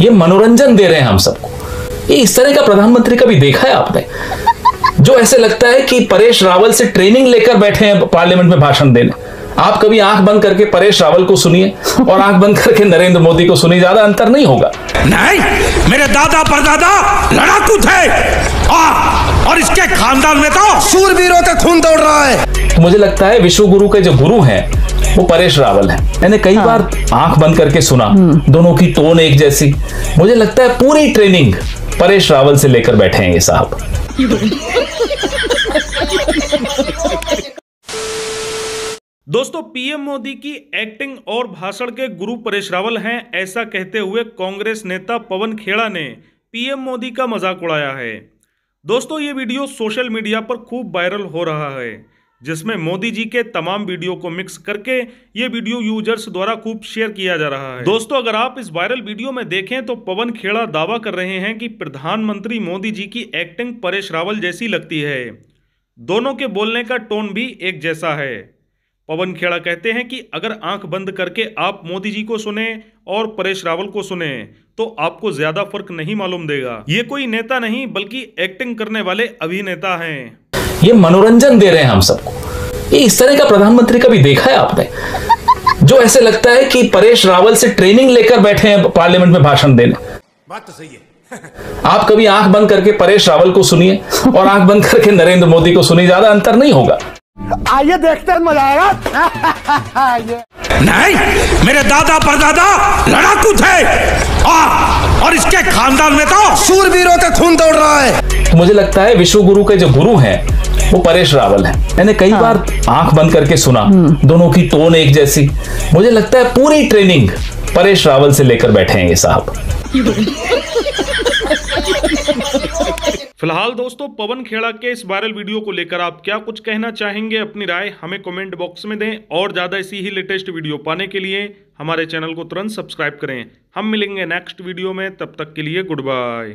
ये मनोरंजन दे रहे हैं हम सबको। ये इस तरह का प्रधानमंत्री कभी देखा है आपने? जो ऐसे लगता है कि परेश रावल से ट्रेनिंग लेकर बैठे हैं पार्लियामेंट में भाषण देने। आप कभी आँख बंद करके परेश रावल को सुनिए और आँख बंद करके नरेंद्र मोदी को सुनिए ज़्यादा अंतर नहीं होगा। नहीं मेरे दादा परदादा लड़ाकू थे। और, और इसके खानदान में तो सूरवीरों का खून दौड़ रहा है। तो मुझे लगता है विश्व गुरु के जो गुरु हैं वो परेश रावल है। मैंने कई बार आँख बंद करके सुना दोनों की टोन एक जैसी। मुझे लगता है पूरी ट्रेनिंग परेश रावल से लेकर बैठे हैं ये साहब। दोस्तों पीएम मोदी की एक्टिंग और भाषण के गुरु परेश रावल हैं ऐसा कहते हुए कांग्रेस नेता पवन खेड़ा ने पीएम मोदी का मज़ाक उड़ाया है। दोस्तों ये वीडियो सोशल मीडिया पर खूब वायरल हो रहा है। जिसमें मोदी जी के तमाम वीडियो को मिक्स करके ये वीडियो यूज़र्स द्वारा खूब शेयर किया जा रहा है। दोस्तों, अगर आप इस वायरल वीडियो में देखें तो पवन खेड़ा दावा कर रहे हैं कि प्रधानमंत्री मोदी जी की एक्टिंग परेश रावल जैसी लगती है। दोनों के बोलने का टोन भी एक जैसा है। पवन खेड़ा कहते हैं कि अगर आँख बंद करके आप मोदी जी को सुने और परेश रावल को सुने तो आपको ज़्यादा फ़र्क नहीं मालूम देगा। ये कोई नेता नहीं, बल्कि एक्टिंग करने वाले अभिनेता हैं। ये मनोरंजन दे रहे हैं हम सबको। ये इस तरह का प्रधानमंत्री कभी देखा है आपने? जो ऐसे लगता है कि परेश रावल से ट्रेनिंग लेकर बैठे हैं पार्लियामेंट में भाषण देने। बात तो सही है। आप कभी आँख बंद करके परेश रावल को सुनिए और आँख बंद करके नरेंद्र मोदी को सुनिए ज़्यादा अंतर नहीं होगा। आइए देखते हैं मज़ा आएगा। नहीं मेरे दादा परदादा लड़ाकू थे। और, और इसके खानदान में तो सूरवीरों का खून दौड़ रहा है। तो मुझे लगता है विश्व गुरु के जो गुरु हैं वो परेश रावल है। मैंने कई हाँ। बार आँख बंद करके सुना दोनों की टोन एक जैसी। मुझे लगता है पूरी ट्रेनिंग परेश रावल से लेकर बैठे हैं ये साहब। फ़िलहाल दोस्तों पवन खेड़ा के इस वायरल वीडियो को लेकर आप क्या कुछ कहना चाहेंगे अपनी राय हमें कमेंट बॉक्स में दें। और ज़्यादा इसी ही लेटेस्ट वीडियो पाने के लिए हमारे चैनल को तुरंत सब्सक्राइब करें। हम मिलेंगे नेक्स्ट वीडियो में तब तक के लिए गुड बाय।